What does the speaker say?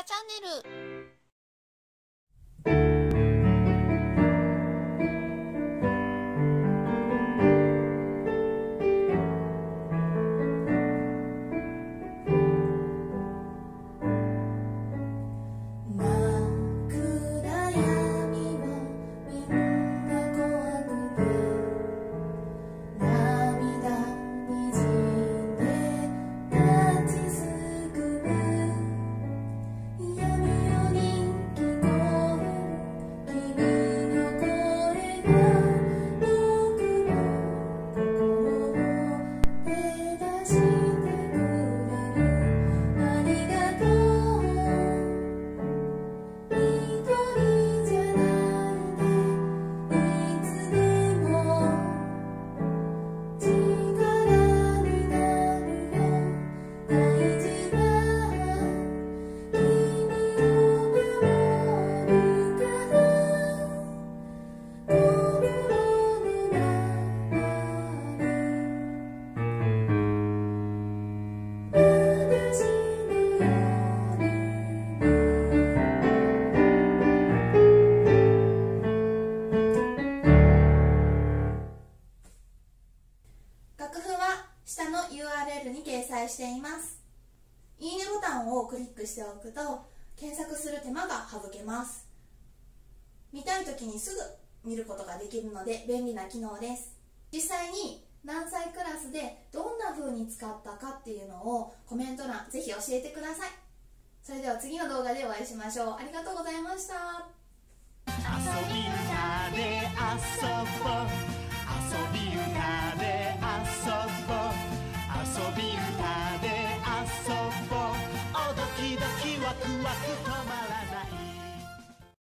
カチャンネル。URL に掲載しています。いいねボタンをクリックしておくと検索する手間が省けます。見たい時にすぐ見ることができるので便利な機能です。実際に何歳クラスでどんな風に使ったかっていうのをコメント欄ぜひ教えてください。それでは次の動画でお会いしましょう。ありがとうございました。ワクワク止まらない